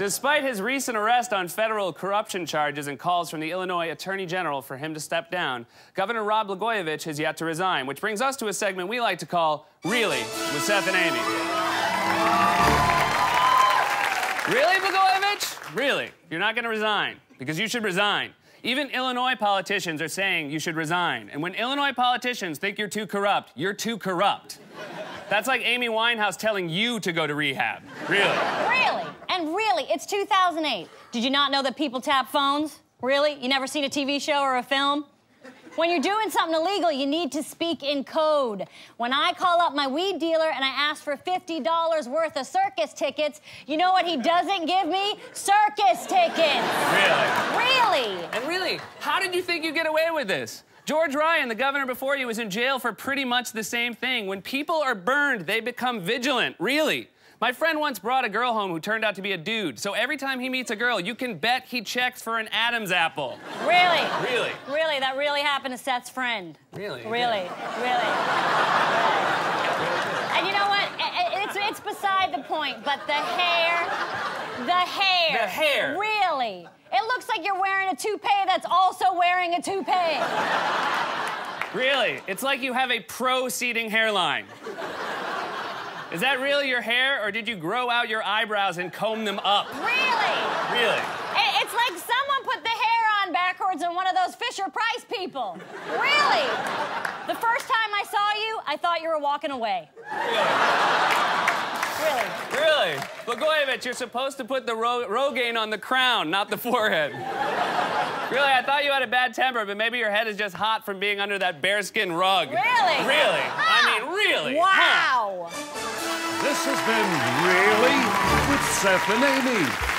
Despite his recent arrest on federal corruption charges and calls from the Illinois Attorney General for him to step down, Governor Rod Blagojevich has yet to resign, which brings us to a segment we like to call Really with Seth and Amy. really, Blagojevich? Really? You're not going to resign because you should resign. Even Illinois politicians are saying you should resign. And when Illinois politicians think you're too corrupt, you're too corrupt. That's like Amy Winehouse telling you to go to rehab. Really. Really? And really, it's 2008. Did you not know that people tap phones? Really? You never seen a TV show or a film? When you're doing something illegal, you need to speak in code. When I call up my weed dealer and I ask for $50 worth of circus tickets, you know what he doesn't give me? Circus tickets. Really? Really? And really, how did you think you get away with this? George Ryan, the governor before you, was in jail for pretty much the same thing. When people are burned, they become vigilant. Really. My friend once brought a girl home who turned out to be a dude. So every time he meets a girl, you can bet he checks for an Adam's apple. Really? Really? Really, that really happened to Seth's friend. Really? Really, really. and you know what? It's, it's beside the point, but the hair, the hair. The hair. Really. It looks like you're wearing a toupee that's also wearing a toupee. Really? It's like you have a pro-seeding hairline. Is that really your hair, or did you grow out your eyebrows and comb them up? Really? Really? It's like someone put the hair on backwards on one of those Fisher Price people. Really? The first time I saw you, I thought you were walking away. Really? Really? Blagojevich, you're supposed to put the ro Rogaine on the crown, not the forehead. really, I thought you had a bad temper, but maybe your head is just hot from being under that bearskin rug. Really? Really? Huh. I ah! mean, really? This has been Really with Seth and Amy.